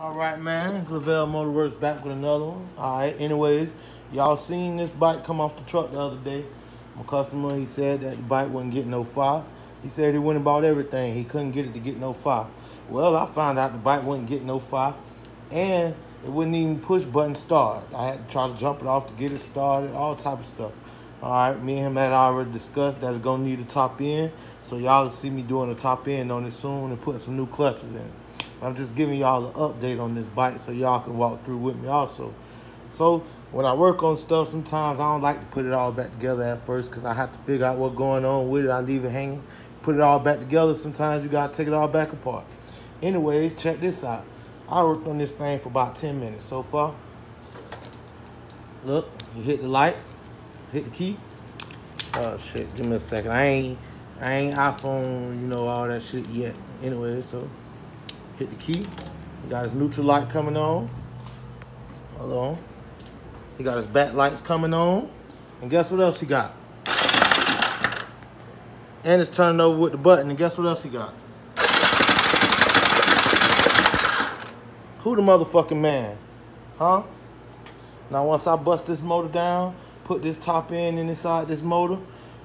All right, man. It's Lavelle Motorworks back with another one. All right. Anyways, y'all seen this bike come off the truck the other day. My customer, he said that the bike wasn't getting no fire. He said he went and bought everything. He couldn't get it to get no fire. Well, I found out the bike wasn't getting no fire. And it wouldn't even push button start. I had to try to jump it off to get it started, all type of stuff. All right, me and him had already discussed that it's gonna need a top end. So y'all see me doing a top end on it soon and putting some new clutches in. I'm just giving y'all an update on this bike so y'all can walk through with me also. So when I work on stuff, sometimes I don't like to put it all back together at first because I have to figure out what's going on with it. I leave it hanging, put it all back together. Sometimes you gotta take it all back apart. Anyways, check this out. I worked on this thing for about 10 minutes so far. Look, you hit the lights, hit the key. Oh shit, give me a second. I ain't I ain't iPhone, you know, all that shit yet. Anyway, so hit the key. He got his neutral light coming on. Hold on. He got his back lights coming on. And guess what else he got? And it's turning over with the button. And guess what else he got? Who the motherfucking man? Huh? Now once I bust this motor down, put this top end in inside this motor,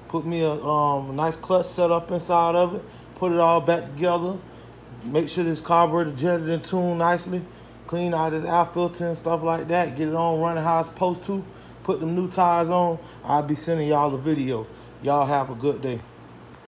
put me a um, nice clutch set up inside of it, put it all back together, make sure this carburetor jetted and tuned nicely, clean out this air filter and stuff like that, get it on running how it's supposed to, put them new tires on, I'll be sending y'all the video. Y'all have a good day.